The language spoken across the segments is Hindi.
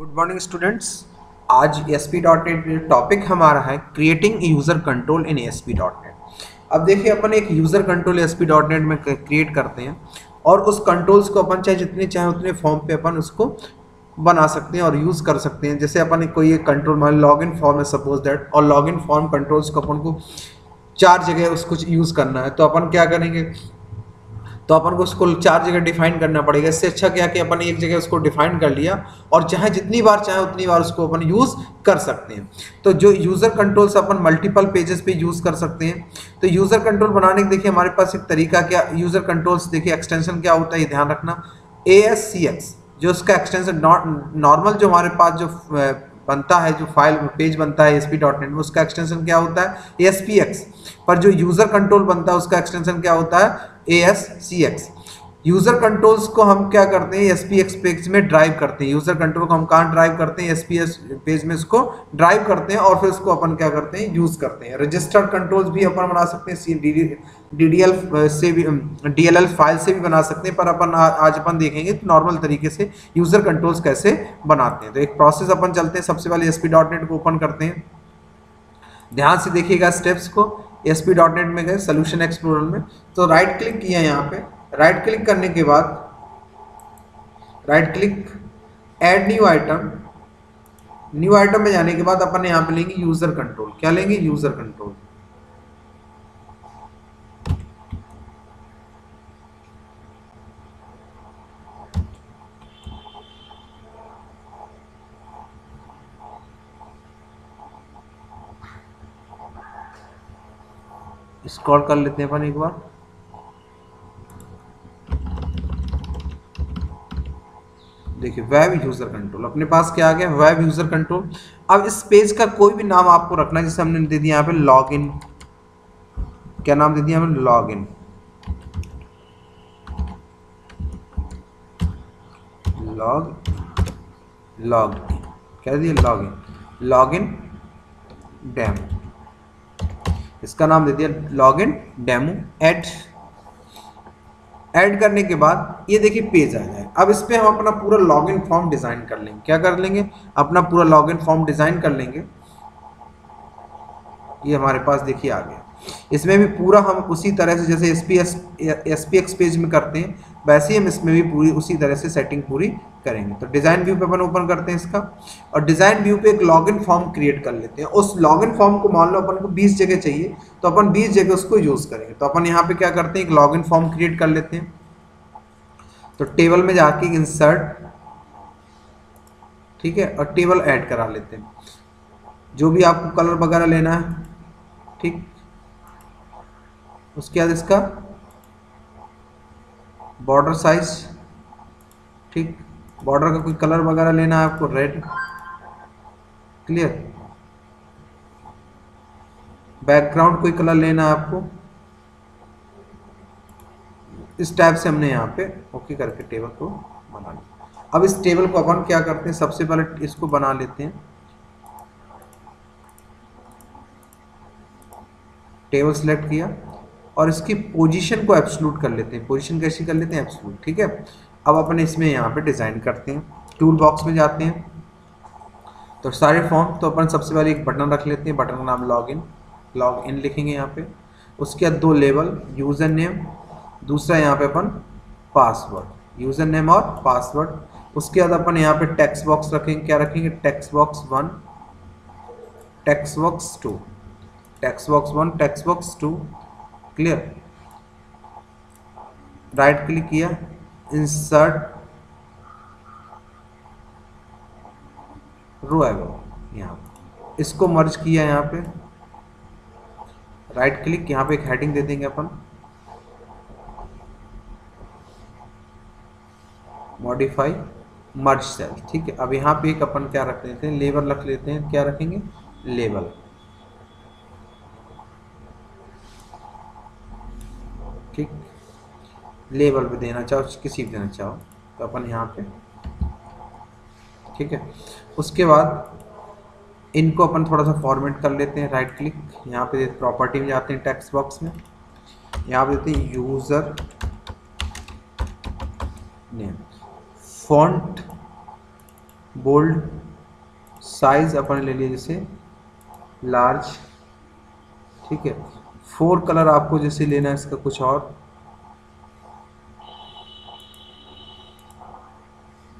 गुड मॉर्निंग स्टूडेंट्स आज S P dot net topic हमारा है creating user control in S P dot net अब देखिए, अपन एक user control S P dot net में क्रिएट करते हैं और उस कंट्रोल्स को अपन चाहे जितने चाहे उतने फॉर्म पे अपन उसको बना सकते हैं और यूज़ कर सकते हैं। जैसे अपन कोई एक कंट्रोल मान लॉग इन फॉर्म है सपोज़ दैट और लॉग इन फॉर्म कंट्रोल्स को अपन को चार जगह उसको यूज़ करना है। तो अपन क्या करेंगे? तो अपन को उसको चार जगह डिफाइन करना पड़ेगा। इससे अच्छा क्या कि अपन एक जगह उसको डिफाइन कर लिया और चाहे जितनी बार, चाहे उतनी बार उसको अपन यूज़ कर सकते हैं। तो जो यूज़र कंट्रोल्स अपन मल्टीपल पेजेस पे यूज़ कर सकते हैं। तो यूज़र कंट्रोल बनाने के, देखिए हमारे पास एक तरीका क्या यूज़र कंट्रोल्स देखिए एक्सटेंशन क्या होता है, ये ध्यान रखना। ए एस सी एक्स जो उसका एक्सटेंशन नॉर्मल जो हमारे पास जो बनता है, जो फ़ाइल पेज बनता है एस पी डॉट नेट में, उसका एक्सटेंशन क्या होता है? एस पी एक्स पर जो यूज़र कंट्रोल बनता है, उसका एक्सटेंशन क्या होता है? A S C X user controls को हम क्या करते हैं? एस पी एक्स पेज में ड्राइव करते हैं। यूज़र कंट्रोल को हम कहाँ ड्राइव करते हैं? एस पी एस पेज में इसको ड्राइव करते हैं और फिर उसको अपन क्या करते हैं? यूज़ करते हैं। रजिस्टर्ड कंट्रोल्स भी अपन बना सकते हैं। डी डी एल से भी डी एल एल फ़ाइल से भी बना सकते हैं। पर अपन आज अपन देखेंगे तो नॉर्मल तरीके से यूज़र कंट्रोल्स कैसे बनाते हैं। तो एक प्रोसेस अपन चलते हैं। सबसे पहले एस पी डॉट नेट को ओपन करते हैं। ध्यान से देखिएगा स्टेप्स को। एस पी डॉट नेट में गए सोल्यूशन एक्सप्लोरर में। तो राइट क्लिक किया यहाँ पे। राइट क्लिक करने के बाद right click add new item new item में जाने के बाद अपन यहाँ पे लेंगे यूज़र कंट्रोल क्या लेंगे? यूज़र कंट्रोल स्क्रॉल कर लेते हैं अपन एक बार। देखिए वेब यूज़र कंट्रोल अपने पास क्या आ गया? वेब यूज़र कंट्रोल अब इस पेज का कोई भी नाम आपको रखना है, जैसे हमने दे दिया यहाँ पे लॉगिन क्या नाम दे दिया हमने? लॉगिन लॉग लॉग क्या दिया? लॉगिन लॉगिन डैम इसका नाम दे दिया log in demo add add करने के बाद ये देखिए पेज आ जाए। अब इस पर हम अपना पूरा लॉगिन फॉर्म डिज़ाइन कर लेंगे। क्या कर लेंगे? अपना पूरा लॉगिन फॉर्म डिज़ाइन कर लेंगे। ये हमारे पास देखिए आ गया। इसमें भी पूरा हम उसी तरह से जैसे एस पी एस पेज में करते हैं वैसे ही हम इसमें भी पूरी, उसी तरह से सेटिंग पूरी करेंगे। तो डिज़ाइन व्यू पे अपन ओपन करते हैं इसका। और डिज़ाइन व्यू पे एक लॉगिन फॉर्म क्रिएट कर लेते हैं। उस लॉगिन फॉर्म को मान लो अपन को 20 जगह चाहिए तो अपन 20 जगह उसको यूज़ करेंगे। तो अपन यहाँ पे क्या करते हैं, एक लॉगिन फॉर्म क्रिएट कर लेते हैं। तो टेबल में जाके इंसर्ट ठीक है, और टेबल ऐड करा लेते हैं। जो भी आपको कलर वगैरह लेना है, ठीक। उसके बाद इसका बॉर्डर साइज़, ठीक? बॉर्डर का कोई कलर वगैरह लेना है आपको? रेड क्लियर बैकग्राउंड कोई कलर लेना है आपको? इस टाइप से हमने यहाँ पे ओके करके टेबल को बना लिया। अब इस टेबल को अपन क्या करते हैं? सबसे पहले इसको बना लेते हैं। टेबल सेलेक्ट किया। और इसकी पोजीशन को एब्सलूट कर लेते हैं। पोजीशन कैसी कर लेते हैं? एब्सलूट ठीक है? अब अपन इसमें यहाँ पे डिज़ाइन करते हैं। टूल बॉक्स में जाते हैं। तो सारे फॉर्म तो अपन सबसे पहले एक बटन रख लेते हैं। बटन का नाम लॉग इन लॉग इन लिखेंगे यहाँ पे। उसके बाद दो लेवल यूज़र नेम दूसरा यहाँ पे अपन पासवर्ड यूज़र नेम और पासवर्ड उसके बाद अपन यहाँ पे टेक्स्ट बॉक्स रखेंगे। क्या रखेंगे? Text box one text box two text box one text box two clear right click किया इंसर्ट रो एगो यहाँ इसको मर्ज किया यहाँ पे। राइट क्लिक यहाँ पे एक हेडिंग दे देंगे अपन। मॉडिफाई मर्ज सेल ठीक है। अब यहाँ पे एक अपन क्या रख लेते हैं? लेबल रख लेते हैं। क्या रखेंगे? लेबल ठीक? लेबल पे देना चाहो, किसी भी देना चाहो तो अपन यहाँ पे, ठीक है? उसके बाद इनको अपन थोड़ा सा फॉर्मेट कर लेते हैं राइट क्लिक यहाँ पे प्रॉपर्टी में जाते हैं टेक्स्ट बॉक्स में, यहाँ पे देते हैं user name font bold size अपन ले लिया जैसे लार्ज ठीक है? फोर कलर आपको जैसे लेना है इसका कुछ और।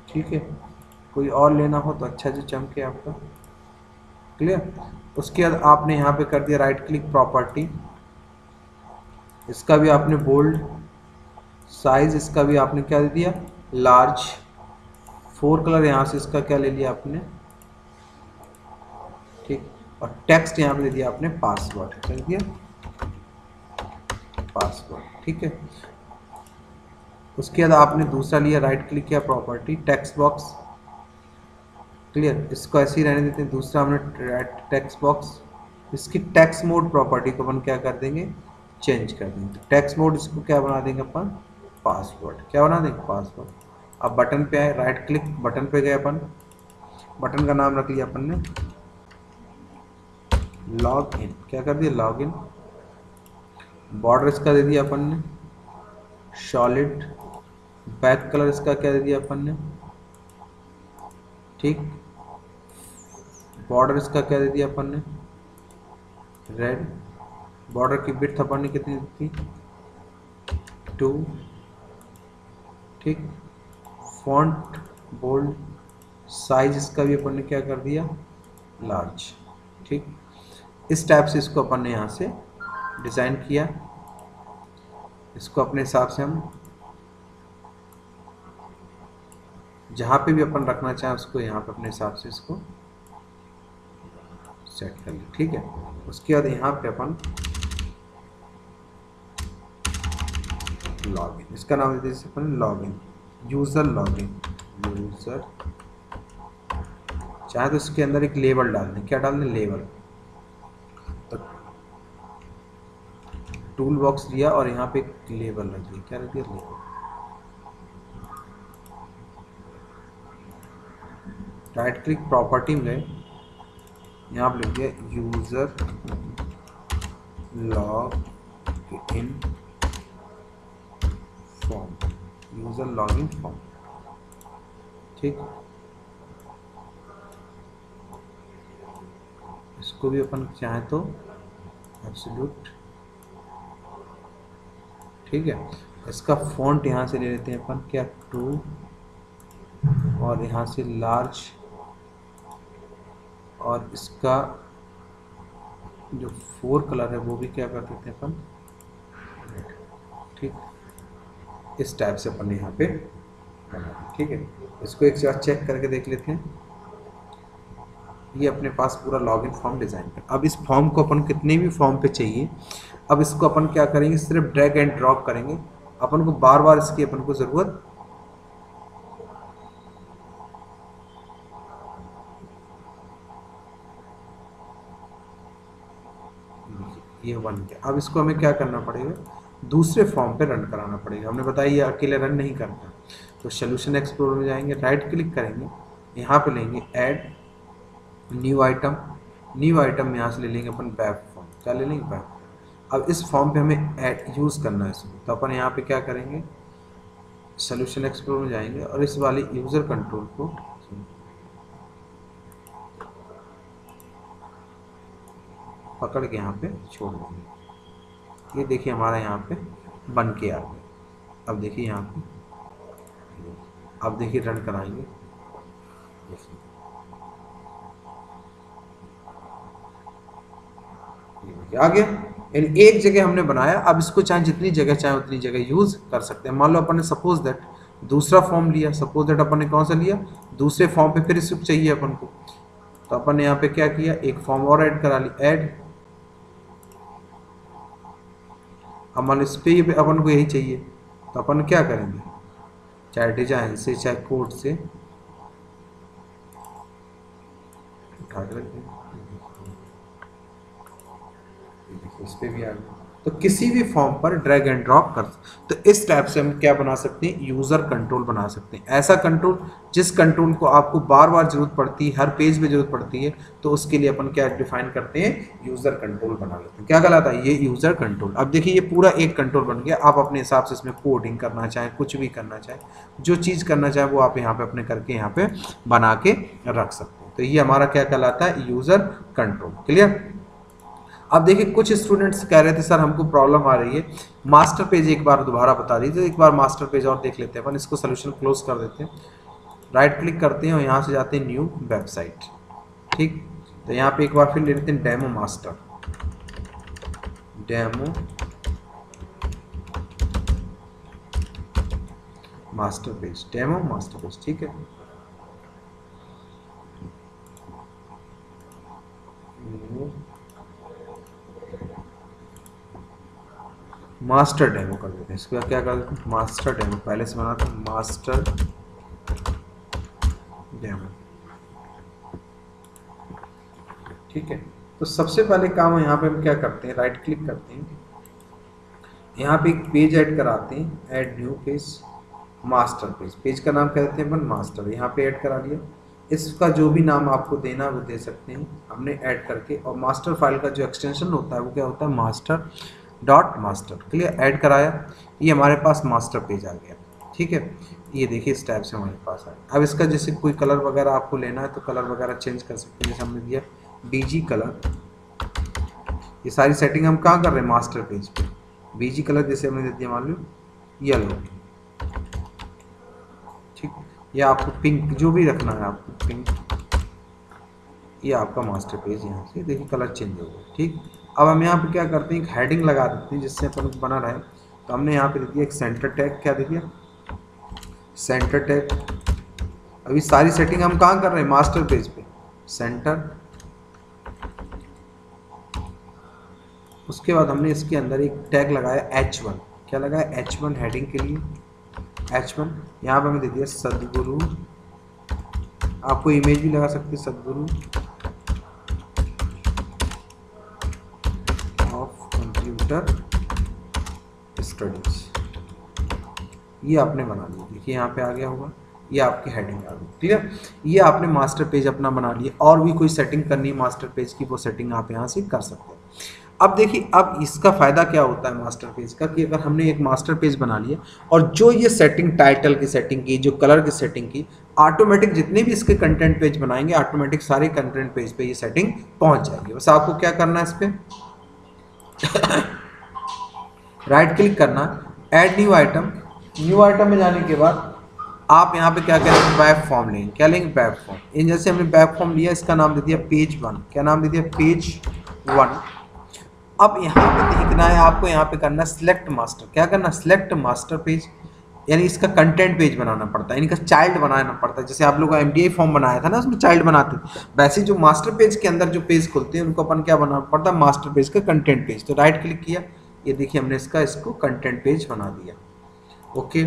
ठीक है, कोई और लेना हो तो अच्छा जो चमके आपका। क्लियर उसके बाद आपने यहाँ पे कर दिया राइट क्लिक प्रॉपर्टी इसका भी आपने बोल्ड साइज़ इसका भी आपने क्या दे दिया? लार्ज फोर कलर यहाँ से इसका क्या ले लिया आपने? ठीक, और टेक्स्ट यहाँ पे दे दिया आपने पासवर्ड कर दिया पासवर्ड ठीक है? उसके बाद आपने दूसरा लिया राइट क्लिक किया प्रॉपर्टी टेक्स्ट बॉक्स क्लियर इसको ऐसे ही रहने देते हैं। दूसरा हमने टेक्स्ट बॉक्स इसकी टेक्स्ट मोड प्रॉपर्टी को अपन क्या कर देंगे? चेंज कर देंगे। टेक्स्ट मोड इसको क्या बना देंगे अपन? पासवर्ड क्या बना देंगे? पासवर्ड अब बटन पे आए राइट क्लिक बटन पे गए अपन। बटन का नाम रख लिया अपन ने। लॉग इन क्या कर दिया? लॉग इन बॉर्डर इसका दे दिया अपन ने। सॉलिड बैक कलर इसका क्या दे दिया अपन ने? ठीक। बॉर्डर इसका क्या दे दिया अपन ने? रेड बॉर्डर की बिट अपन ने कितनी दी थी? टू ठीक। फॉन्ट बोल्ड साइज़ इसका भी अपन ने क्या कर दिया? लार्ज ठीक। इस टाइप से इसको अपन ने यहाँ से डिज़ाइन किया। इसको अपने हिसाब से हम जहाँ पे भी अपन रखना चाहें उसको यहाँ पे अपने हिसाब से इसको सेट कर लें, ठीक है? उसके बाद यहाँ पे अपन लॉगिन इसका नाम दे दीजिए अपन लॉगिन यूज़र लॉगिन यूज़र चाहे तो इसके अंदर एक लेबल डाल दें। क्या डाल दें? लेबल तो टूल बॉक्स लिया और यहाँ पे लेबल रख दिया। क्या रख दिया? लेबल राइट क्लिक प्रॉपर्टी में यहाँ पर लिख दिया user log in form user log in form ठीक। इसको भी अपन चाहें तो एब्सोल्यूट ठीक है? इसका फॉन्ट यहाँ से ले लेते हैं अपन, क्या? टू और यहाँ से लार्ज और इसका जो फोर कलर है, वो भी क्या कर देते हैं अपन? ठीक, इस टाइप से अपन यहाँ पे, ठीक है? इसको एक बार चेक करके देख लेते हैं। ये अपने पास पूरा लॉगिन फॉर्म डिज़ाइन कर अब इस फॉर्म को अपन कितने भी फॉर्म पे चाहिए, अब इसको अपन क्या करेंगे, सिर्फ़ ड्रैग एंड ड्रॉप करेंगे। अपन को बार बार इसकी अपन को ज़रूरत ये वन गया अब इसको हमें क्या करना पड़ेगा? दूसरे फॉर्म पे रन कराना पड़ेगा। हमने बताया ये अकेले रन नहीं करता। तो सोल्यूशन एक्सप्लोर में जाएँगे राइट क्लिक करेंगे, यहाँ पे लेंगे add new item new item में यहाँ से ले लेंगे अपन बैक फॉर्म क्या ले लेंगे? बैक अब इस फॉर्म पे हमें ऐड यूज़ करना है। इसमें तो अपन यहाँ पे क्या करेंगे? सोल्यूशन एक्सप्लोर में जाएँगे और इस वाली यूज़र कंट्रोल को पकड़ के यहाँ पे छोड़ देंगे। ये देखिए हमारा यहाँ पे बन के आ गया। अब देखिए यहाँ पे, अब देखिए रन कराएँगे। आ गया यानी एक जगह हमने बनाया अब इसको चाहे जितनी जगह चाहे उतनी जगह यूज़ कर सकते हैं। मान लो अपन ने सपोज़ दैट दूसरा फॉर्म लिया सपोज़ दैट अपन ने कौन सा लिया? दूसरे फॉर्म पे फिर स्विप चाहिए अपन को। तो अपन ने यहाँ पे क्या किया? एक फॉर्म और ऐड करा ली। ऐड अब मान लो इस पे अपन को यही चाहिए। तो अपन क्या करेंगे? चाहे डिज़ाइन से, चाहे कोड से। उठा के देंगे इस पे भी आ गया तो किसी भी फॉर्म पर ड्रैग एंड ड्रॉप कर तो इस टाइप से हम क्या बना सकते हैं? यूज़र कंट्रोल बना सकते हैं। ऐसा कंट्रोल जिस कंट्रोल को आपको बार बार ज़रूरत पड़ती है, हर पेज में ज़रूरत पड़ती है तो उसके लिए अपन क्या डिफाइन करते हैं? यूज़र कंट्रोल बना लेते हैं। क्या कहलाता है? ये यूज़र कंट्रोल अब देखिए, ये पूरा एक कंट्रोल बन गया। आप अपने हिसाब से इसमें कोडिंग करना चाहें, कुछ भी करना चाहें, जो चीज़ करना चाहें, वो आप यहाँ पर अपने करके यहाँ पे बना के रख सकते हैं। तो ये हमारा क्या कहलाता है? यूज़र कंट्रोल क्लियर अब देखिए, कुछ स्टूडेंट्स कह रहे थे, सर, हमको प्रॉब्लम आ रही है। मास्टर पेज एक बार दोबारा बता दीजिए, एक बार मास्टर पेज और देख लेते हैं अपन, इसको सोल्यूशन क्लोज कर देते हैं। राइट क्लिक करते हैं और यहाँ से जाते हैं न्यू वेबसाइट ठीक? तो यहाँ पे एक बार फिर ले लेते हैं demo master demo master page demo master page ठीक है? मास्टर डेमो कर देते हैं। इसके क्या कर देते हैं? Master demo. पहले से बना था मास्टर डेमो। ठीक है? तो सबसे पहले काम यहाँ पे हम क्या करते हैं? राइट क्लिक करते हैं। यहाँ पे एक पेज ऐड कराते हैं। Add new page master page page का नाम क्या देते हैं अपन मास्टर यहाँ पे ऐड करा लिया। इसका जो भी नाम आपको देना है, वो दे सकते हैं। हमने ऐड करके। और मास्टर फ़ाइल का जो एक्सटेंशन होता है, वो क्या होता है? Master dot master clear add कराया। ये हमारे पास मास्टर पेज आ गया। ठीक है? ये देखिए इस टाइप से हमारे पास आया। अब इसका जैसे कोई कलर वगैरह आपको लेना है तो कलर वगैरह चेंज कर सकते हैं। जैसे हमने दिया बीजी कलर ये सारी सेटिंग हम कहाँ कर रहे हैं? मास्टर पेज पे। बीजी कलर जैसे हमने दे दिया, मान लो येलो ठीक? या आपको पिंक जो भी रखना है आपको पिंक ये आपका मास्टर पेज यहाँ से, देखिए कलर चेंज होगा ठीक? अब हम यहाँ पे क्या करते हैं, एक हेडिंग लगा देते हैं जिससे अपन बना रहे तो हमने यहाँ पे दे दिया एक सेंटर टैग क्या दे दिया? सेंटर टैग अभी सारी सेटिंग हम कहाँ कर रहे हैं? मास्टर पेज पे। सेंटर उसके बाद हमने इसके अंदर एक टैग लगाया एच वन क्या लगाया? एच वन हेडिंग के लिए। एच वन यहाँ पर हमें दे दिया, सदगुरु। आपको इमेज भी लगा सकते सदगुरु। Computer studies. ये आपने बना लिया। देखिए, यहाँ पे आ गया होगा। ये आपकी हेडिंग आ गई। क्लियर ये आपने मास्टर पेज अपना बना लिया। और भी कोई सेटिंग करनी है मास्टर पेज की, वो सेटिंग आप यहाँ से कर सकते हैं। अब देखिए, अब इसका फ़ायदा क्या होता है मास्टर पेज का कि अगर हमने एक मास्टर पेज बना लिया और जो ये सेटिंग टाइटल की सेटिंग की, जो कलर की सेटिंग की ऑटोमेटिक जितने भी इसके कंटेंट पेज बनाएँगे ऑटोमेटिक सारे कंटेंट पेज पे ये सेटिंग पहुँच जाएगी। बस आपको क्या करना है इस पर राइट क्लिक करना add new item new item में जाने के बाद आप यहाँ पे क्या करेंगे बैक फॉर्म लेंगे। क्या लेंगे? बैक फॉर्म इन जैसे हमने बैक फॉर्म लिया, इसका नाम दे दिया पेज वन क्या नाम दे दिया? पेज वन अब यहाँ पे देखना है आपको यहाँ पे करना सिलेक्ट मास्टर क्या करना? सिलेक्ट मास्टर पेज यानी इसका कंटेंट पेज बनाना पड़ता है। इनका चाइल्ड बनाना पड़ता है। जैसे आप लोग एम फॉर्म बनाया था ना, उसमें चाइल्ड बनाते वैसे जो मास्टर पेज के अंदर जो पेज खुलते हैं, उनको अपन क्या बनाना पड़ता है मास्टर पेज का कंटेंट पेज तो राइट क्लिक किया। ये देखिए हमने इसका, इसको कंटेंट पेज बना दिया। ओके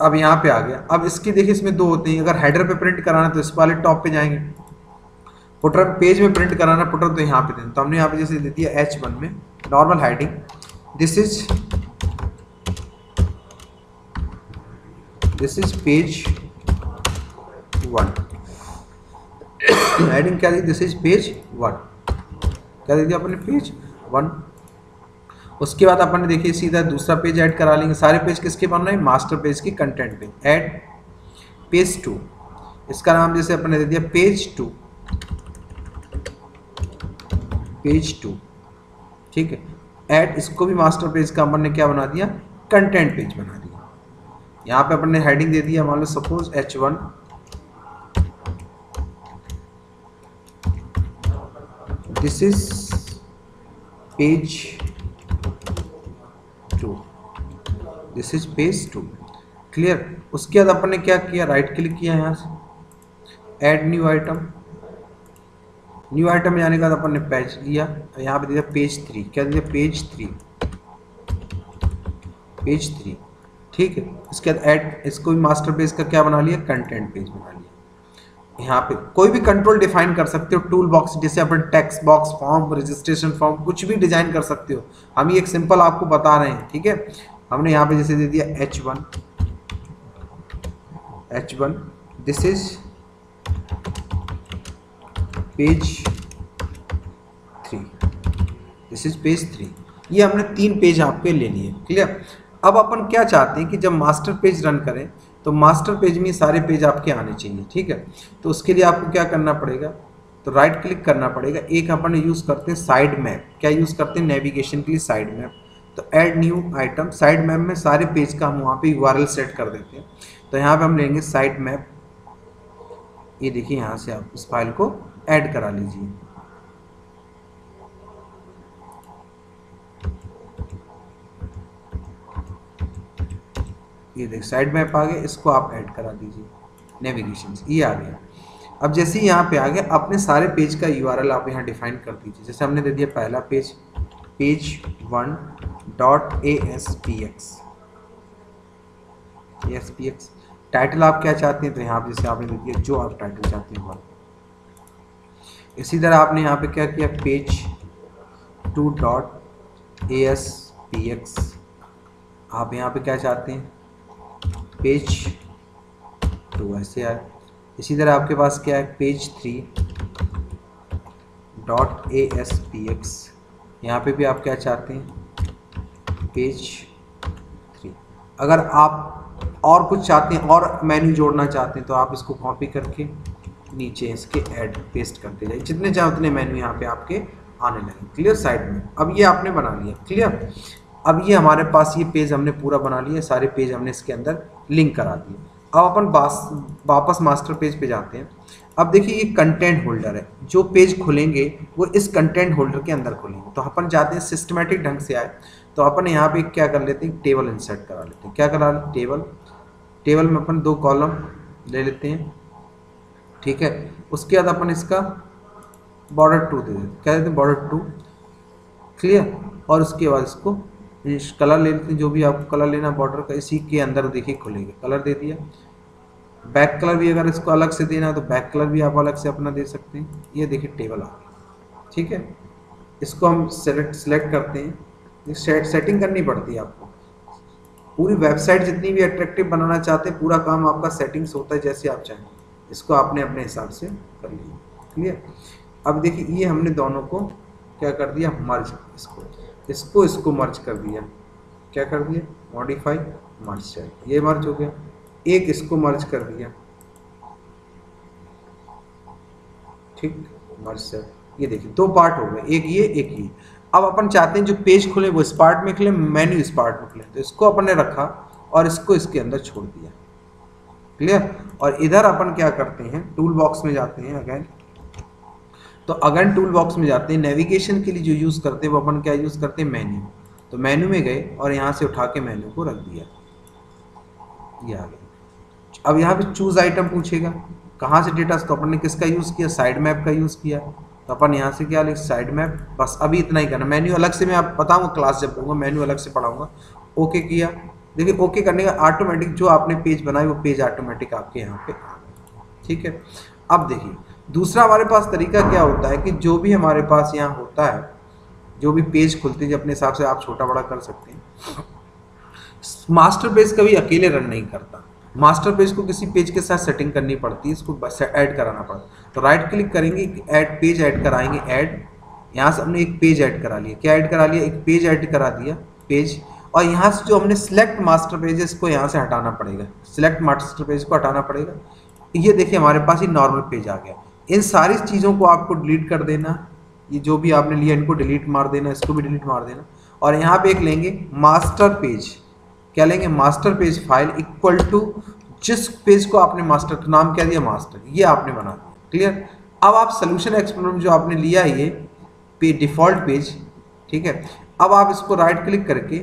अब यहाँ पे आ गया। अब इसकी देखिए, इसमें दो होते हैं। अगर हेडर पे प्रिंट कराना तो इस वाले टॉप पे जाएँगे। पुटर पेज में प्रिंट कराना पुटर तो यहाँ पे दें तो हमने यहाँ पे जैसे दे दिया एच वन में normal heading this is this is page one heading क्या दी? दिस इज़ पेज वन क्या दे दिया अपने पेज वन उसके बाद अपन देखिए सीधा दूसरा पेज ऐड करा लेंगे। सारे पेज किसके बन रहे हैं? मास्टर पेज की कंटेंट पे। ऐड पेज टू इसका नाम जैसे अपन दे दिया पेज टू पेज टू ठीक है? ऐड इसको भी मास्टर पेज का अपन ने क्या बना दिया? कंटेंट पेज बना दिया। यहाँ पे अपन ने हेडिंग दे दिया, मान लो suppose H one this is page two this is page two clear उसके बाद अपन ने क्या किया? राइट क्लिक किया यहाँ से। Add new item new item जाने के बाद अपन ने पेज लिया। यहाँ पे दिया पेज थ्री क्या दिया? पेज थ्री पेज थ्री ठीक है? इसके बाद ऐड इसको भी मास्टर पेज का क्या बना लिया? कंटेंट पेज बना लिया। यहाँ पे कोई भी कंट्रोल डिफाइन कर सकते हो। टूल बॉक्स जैसे अपन text box form registration form कुछ भी डिज़ाइन कर सकते हो। हम ये एक सिंपल आपको बता रहे हैं। ठीक है? हमने यहाँ पे जैसे दे दिया H one H one this is page three this is page three ये हमने तीन पेज आपके ले लिए क्लियर अब अपन क्या चाहते हैं कि जब मास्टर पेज रन करें तो मास्टर पेज में सारे पेज आपके आने चाहिए, ठीक है? तो उसके लिए आपको क्या करना पड़ेगा? तो राइट क्लिक करना पड़ेगा। एक अपन यूज़ करते हैं साइड मैप क्या यूज़ करते हैं? नेविगेशन के लिए साइड मैप तो add new item site map में सारे पेज का हम वहाँ पे यू सेट कर देते हैं। तो यहाँ पे हम लेंगे साइड मैप ये देखिए यहाँ से आप इस फ़ाइल को ऐड करा लीजिए। ये देख साइड मैप आ गया, इसको आप ऐड करा दीजिए। नेविगेशन ये आ गया। अब जैसे ही यहाँ पे आ गया, अपने सारे पेज का यूआरएल आप यहाँ डिफाइन कर दीजिए। जैसे हमने दे दिया पहला page page one dot A S P X. A S P X. Title आप क्या चाहते हैं? तो यहाँ जैसे आपने दे दिया, जो आप टाइटल चाहते हैं इसी तरह आपने यहाँ पे क्या किया? Page two dot A S P X आप यहाँ पे क्या चाहते हैं? पेज टू ऐसे आए इसी तरह आपके पास क्या है? Page three dot A S P X यहाँ पर भी आप क्या चाहते हैं? पेज थ्री अगर आप और कुछ चाहते हैं, और मेन्यू जोड़ना चाहते हैं तो आप इसको कॉपी करके नीचे इसके ऐड पेस्ट करते जाइए। जितने चाहे उतने मेन्यू यहाँ पे आपके आने लगे। क्लियर साइड में। अब ये आपने बना लिया। क्लियर अब ये हमारे पास ये पेज हमने पूरा बना लिया। सारे पेज हमने इसके अंदर लिंक करा दिए। अब अपन वापस मास्टर पेज पे जाते हैं। अब देखिए ये कंटेंट होल्डर है। जो पेज खुलेंगे, वो इस कंटेंट होल्डर के अंदर खुलेंगे। तो अपन जाते हैं सिस्टमेटिक ढंग से आए। तो अपन यहाँ पे क्या कर लेते हैं? टेबल इंसर्ट करा लेते हैं। क्या करा लेते टेबल टेबल में अपन दो कॉलम ले लेते हैं। ठीक है? उसके बाद अपन इसका बॉर्डर टू दे देते क्या देते हैं? बॉर्डर टू क्लियर और उसके बाद इसको कलर ले लेते जो भी आपको कलर लेना बॉर्डर का इसी के अंदर देखिए खुलेगा। कलर दे दिया। बैक कलर भी अगर इसको अलग से देना है तो बैक कलर भी आप अलग से अपना दे सकते हैं। ये देखिए टेबल आ गया। ठीक है? इसको हम सेलेक्ट सेलेक्ट करते हैं। सेट, सेटिंग करनी पड़ती है आपको। पूरी वेबसाइट जितनी भी अट्रैक्टिव बनाना चाहते हैं पूरा काम आपका सेटिंग्स होता है जैसे आप चाहें। इसको आपने अपने हिसाब से कर लिया। क्लियर अब देखिए ये हमने दोनों को क्या कर दिया? मर्ज इसको। इसको इसको मर्ज कर दिया। क्या कर दिया? मॉडिफाई मर्ज ये मर्ज हो गया। एक इसको मर्ज कर दिया। ठीक? मर्ज से ये देखिए, दो पार्ट हो गए। एक ये एक ये। अब अपन चाहते हैं जो पेज खुले, वो इस पार्ट में खुले मेन्यू इस पार्ट में खुले। तो इसको अपन ने रखा और इसको इसके अंदर छोड़ दिया। क्लियर और इधर अपन क्या करते हैं? टूल बॉक्स में जाते हैं अगेन तो अगन टूल बॉक्स में जाते हैं। नेविगेशन के लिए जो यूज़ करते हैं, वो अपन क्या यूज़ करते हैं? मेन्यू तो मेन्यू में गए और यहाँ से उठा के मेन्यू को रख दिया। ये आ गया। अब यहाँ पे चूज़ आइटम पूछेगा। कहाँ से डेटा तो अपन ने किसका यूज़ किया? साइड मैप का यूज़ किया। तो अपन यहाँ से क्या लिख? साइड मैप बस अभी इतना ही करना। मेन्यू अलग से मैं आप बताऊँगा क्लास जब दूँगा मेन्यू अलग से पढ़ाऊँगा। ओके किया। देखिए ओके करने का ऑटोमेटिक जो आपने पेज बनाए वो पेज ऑटोमेटिक आपके यहाँ पे आ ठीक है? अब देखिए दूसरा हमारे पास तरीका क्या होता है कि जो भी हमारे पास यहाँ होता है, जो भी पेज खुलते हैं अपने हिसाब से आप छोटा बड़ा कर सकते हैं। मास्टर पेज कभी अकेले रन नहीं करता। मास्टर पेज को किसी पेज के साथ सेटिंग करनी पड़ती है, इसको ऐड कराना पड़ता तो राइट क्लिक करेंगे ऐड पेज ऐड कराएँगे ऐड यहाँ से हमने एक पेज ऐड करा लिया। क्या ऐड करा लिया? एक पेज ऐड करा दिया पेज और यहाँ से जो हमने सिलेक्ट मास्टर पेज है इसको यहाँ से हटाना पड़ेगा। सिलेक्ट मास्टर पेज को हटाना पड़ेगा। ये देखिए हमारे पास ये नॉर्मल पेज आ गया। इन सारी चीज़ों को आपको डिलीट कर देना, ये जो भी आपने लिया, इनको डिलीट मार देना, इसको भी डिलीट मार देना। और यहाँ पे एक लेंगे मास्टर पेज क्या लेंगे? Master page file equal to जिस पेज को आपने मास्टर का नाम क्या दिया? मास्टर ये आपने बना दिया। क्लियर अब आप सोल्यूशन एक्सपेरिमेंट जो आपने लिया ये पे डिफ़ॉल्ट पेज ठीक है? अब आप इसको राइट क्लिक करके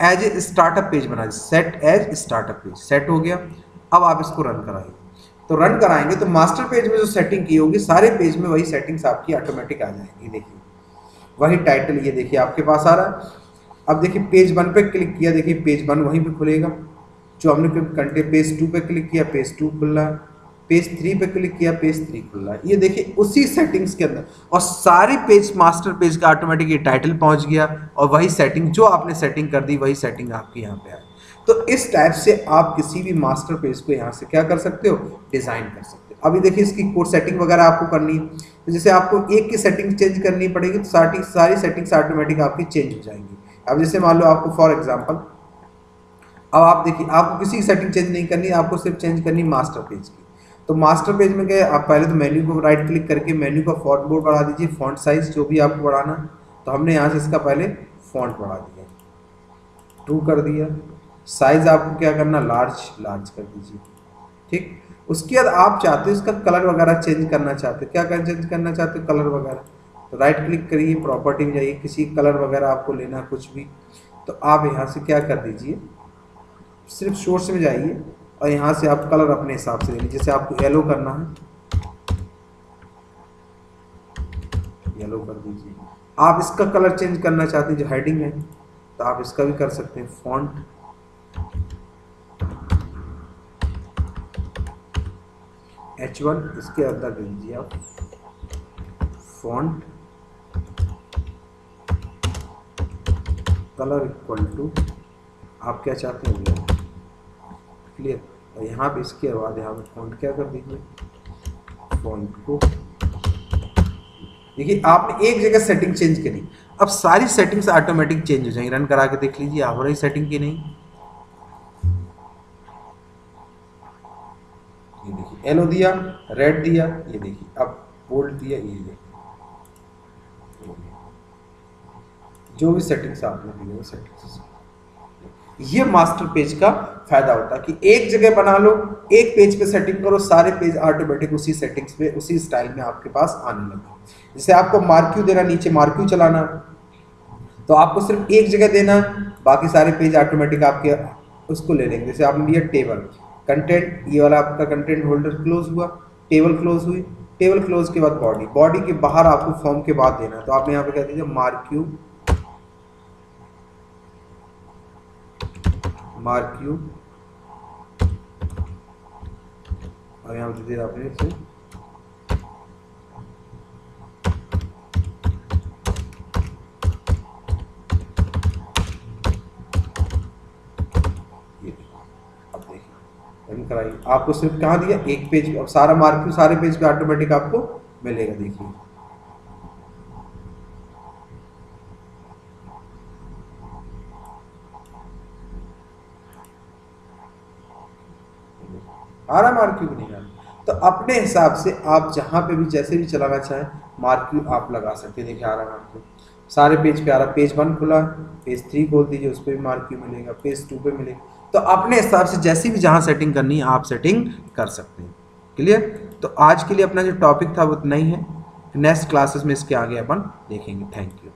एज ए स्टार्टअप पेज बना set as startup page set हो गया। अब आप इसको रन कराइए तो रन कराएँगे तो मास्टर पेज में जो सेटिंग की होगी, सारे पेज में वही सेटिंग्स आपकी ऑटोमेटिक आ जाएँगी, देखिए। वही टाइटल ये देखिए, आपके पास आ रहा है। अब देखिए पेज वन पे क्लिक किया, देखिए पेज वन वहीं पे खुलेगा। जो हमने कंटे पेज टू पे क्लिक किया पेज टू खुल। रहा है पेज थ्री पे क्लिक किया पेज थ्री खुल। रहा है ये देखिए, उसी सेटिंग्स के अंदर। और सारे पेज मास्टर पेज का ऑटोमेटिक ये टाइटल पहुँच गया। और वही सेटिंग जो आपने सेटिंग कर दी, वही सेटिंग आपकी यहाँ पे आई तो इस टाइप से आप किसी भी मास्टर पेज को यहाँ से क्या कर सकते हो? डिज़ाइन कर सकते हो। अभी देखिए इसकी कोड सेटिंग वगैरह आपको करनी है। तो जैसे आपको एक की सेटिंग चेंज करनी पड़ेगी तो सारी सारी सेटिंग्स ऑटोमेटिक आपकी चेंज हो जाएँगी। अब जैसे मान लो आपको फॉर एग्ज़ाम्पल अब आप देखिए, आपको किसी की सेटिंग चेंज नहीं करनी, आपको सिर्फ़ चेंज करनी मास्टर पेज की। तो मास्टर पेज में गए आप पहले तो मेन्यू को राइट क्लिक करके मेन्यू का फॉन्ट बोर्ड बढ़ा दीजिए फॉन्ट साइज़ जो भी आपको बढ़ाना तो हमने यहाँ से इसका पहले फॉन्ट बढ़ा दिया। टू कर दिया। साइज़ आपको क्या करना लार्ज लार्ज कर दीजिए। ठीक? उसके बाद आप चाहते हो इसका कलर वगैरह चेंज करना चाहते हो। क्या कर चेंज करना चाहते हो? कलर वगैरह। तो राइट क्लिक करिए प्रॉपर्टी में जाइए, किसी कलर वगैरह आपको लेना, कुछ भी। तो आप यहाँ से क्या कर दीजिए, सिर्फ़ सोर्स में जाइए और यहाँ से आप कलर अपने हिसाब से ले लीजिए जैसे आपको येलो करना है। येलो कर दीजिए। आप इसका कलर चेंज करना चाहते हैं, जो हेडिंग है तो आप इसका भी कर सकते हैं। फॉन्ट एच वन इसके अंदर दे दीजिए आप फॉन्ट कलर इक्वल टू आप क्या चाहते हैं? क्लियर और यहाँ पे इसके बाद यहाँ पे फॉन्ट क्या कर दीजिए? फॉन्ट को। देखिए, आपने एक जगह सेटिंग चेंज करी। अब सारी सेटिंग्स ऑटोमेटिक चेंज हो जाएँगी। रन करा के देख लीजिए, आप रही सेटिंग की नहीं। येलो दिया रेड दिया, ये देखिए, अब बोल्ड दिया, ये देखिए। जो भी सेटिंग्स आपने दी वो सेटिंग्स ये मास्टर पेज का फ़ायदा होता है कि एक जगह बना लो, एक पेज पे सेटिंग करो, सारे पेज ऑटोमेटिक उसी सेटिंग्स पे, उसी स्टाइल में आपके पास आने लगे। जैसे आपको मार्क्यू देना, नीचे मार्क्यू चलाना तो आपको सिर्फ़ एक जगह देना, बाकी सारे पेज ऑटोमेटिक आपके उसको ले लेंगे। जैसे आपने दिया टेबल कंटेंट ये वाला आपका कंटेंट होल्डर क्लोज हुआ टेबल क्लोज हुई। टेबल क्लोज के बाद बॉडी बॉडी के बाहर आपको फॉर्म के बाद देना है। तो आप यहाँ पे कह दीजिए मार्क्यू मार्क यू और यहाँ पे दे आपने इसे। कराइए आपको सिर्फ़ कहाँ दिया? एक पेज अब सारा मार्क सारे पेज पे ऑटोमेटिक आपको मिलेगा, देखिए। आ रहा मार्क्यू नहीं आ तो अपने हिसाब से आप जहाँ पे भी, जैसे भी चलाना चाहें मार्क्यू आप लगा सकते हैं? देखिए, आ रहा मार्क्यू सारे पेज पे आ रहा पेज वन खुला पेज थ्री खोल दीजिए, उस पर भी मार्क्यू मिलेगा? पेज टू पे मिलेगा। तो अपने हिसाब से जैसी भी जहाँ सेटिंग करनी है, आप सेटिंग कर सकते हैं। क्लियर तो आज के लिए अपना जो टॉपिक था वो इतना ही है। नेक्स्ट क्लासेस में इसके आगे अपन देखेंगे। Thank you